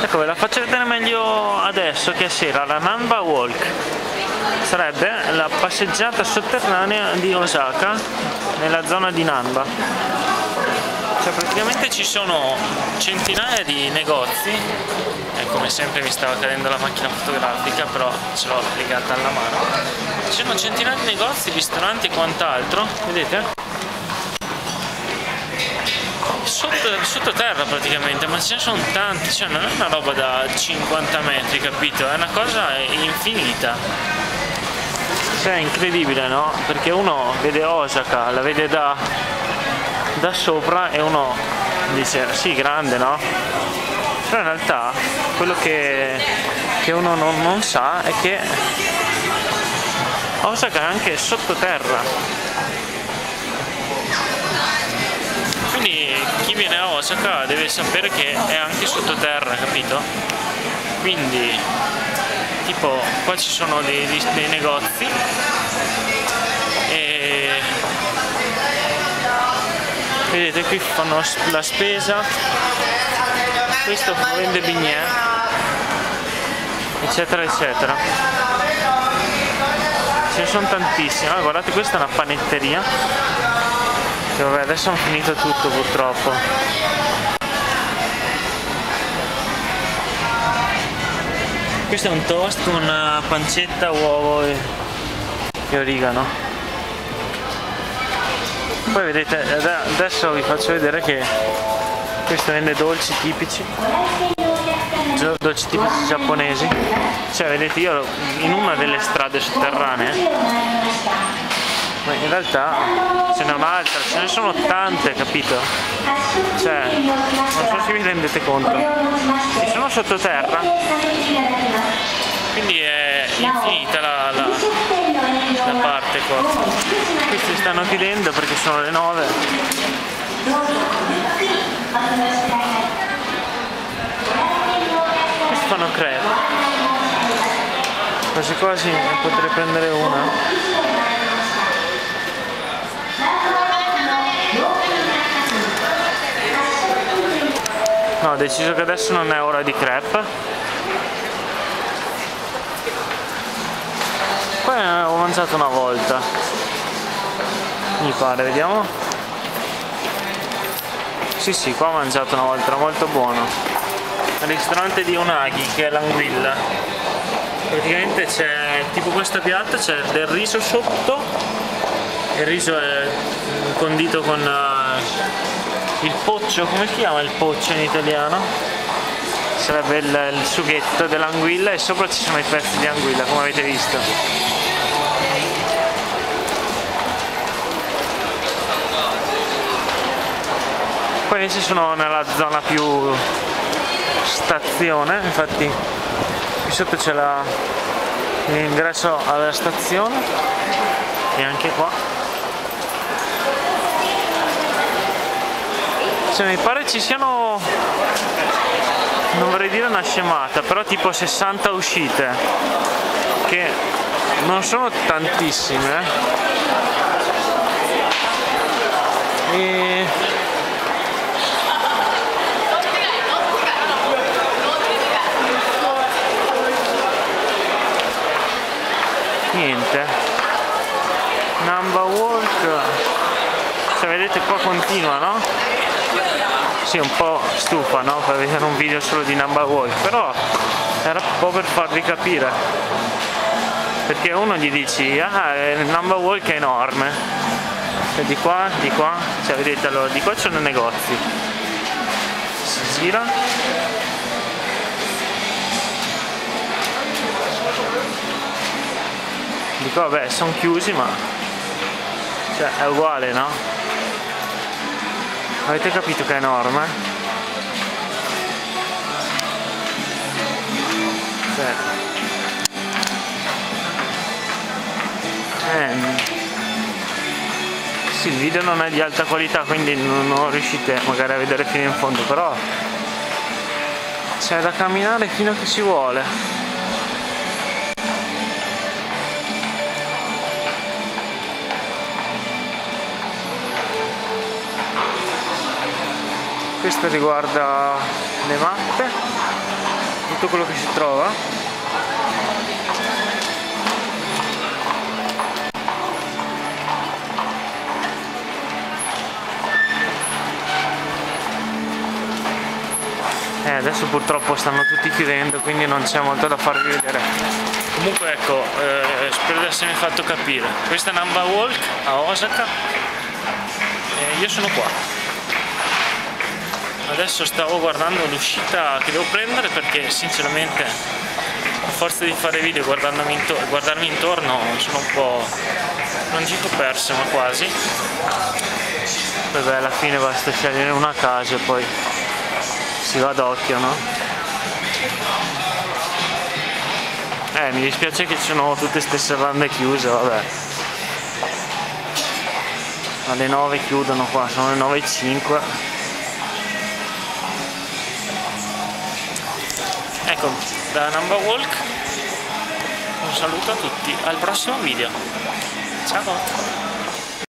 ecco ve la faccio vedere meglio adesso che è sera la Nanba Walk. Sarebbe la passeggiata sotterranea di Osaka nella zona di Nanba cioè praticamente ci sono centinaia di negozi. E come sempre mi stava cadendo la macchina fotografica però ce l'ho legata alla mano. Ci sono centinaia di negozi, ristoranti e quant'altro vedete? Sotto, sottoterra praticamente ma ce ne sono tanti cioè non è una roba da 50 metri capito è una cosa infinita cioè è incredibile no? perché uno vede Osaka la vede da da sopra e uno dice sì grande no? però in realtà quello che, che uno non, non sa è che Osaka è anche sottoterra chi viene a Osaka deve sapere che è anche sottoterra capito? quindi tipo qua ci sono dei, dei negozi vedete qui fanno la spesa. Questo vende bignè eccetera eccetera. Ce ne sono tantissime. Allora, guardate questa è una panetteria che vabbè adesso hanno finito tutto purtroppo. Questo è un toast con pancetta, uovo e, e origano. Poi vedete adesso vi faccio vedere che questo vende dolci tipici. Dolci tipici giapponesi. Cioè vedete io in una delle strade sotterranee ma in realtà ce n'è un'altra ce ne sono tante capito? Cioè non so se vi rendete conto. Ci sono sottoterra. Quindi è infinita la, la, la parte qua. Questi stanno chiudendo perché sono le 9 questi fanno crepe quasi quasi ne potrei prendere una no ho deciso che adesso non è ora di crepe. Qua ho mangiato una volta. Mi pare, vediamo. Sì sì, qua ho mangiato una volta, molto buono. Il ristorante di Unagi, che è l'anguilla. Praticamente c'è tipo questo piatto, c'è del riso sotto. Il riso è condito con uh, il poccio, come si chiama il poccio in italiano? sarebbe il, il sughetto dell'anguilla e sopra ci sono i pezzi di anguilla come avete visto qua invece sono nella zona più stazione infatti qui sotto c'è l'ingresso alla stazione e anche qua cioè, mi pare ci siano non vorrei dire una scemata però tipo 60 uscite che non sono tantissime eh. e niente number se vedete qua continua no? sì un po' stufa no? per vedere un video solo di number walk però era un po' per farvi capire perché uno gli dici ah il number walk è enorme e di qua di qua cioè vedete allora di qua c'è c'erano negozi si gira dico vabbè sono chiusi ma cioè è uguale no? Avete capito che è enorme? Ehm, sì, il video non è di alta qualità quindi non, riuscite magari a vedere fino in fondo però c'è da camminare fino a che ci vuole questo riguarda le mappe tutto quello che si trova. Eh, adesso purtroppo stanno tutti chiudendo quindi non c'è molto da farvi vedere. Comunque ecco eh, spero di essermi fatto capire. Questa è Namba Walk a Osaka. E io sono qua adesso stavo guardando l'uscita che devo prendere perché sinceramente a forza di fare video guardarmi, intorno, guardarmi intorno sono un po' non dico perso ma quasi. Vabbè alla fine basta scegliere una casa e poi si va d'occhio no? eh mi dispiace che ci sono tutte queste serrande chiuse vabbè. Alle 9 chiudono qua sono le 9 ecco da Number Walk un saluto a tutti al prossimo video. Ciao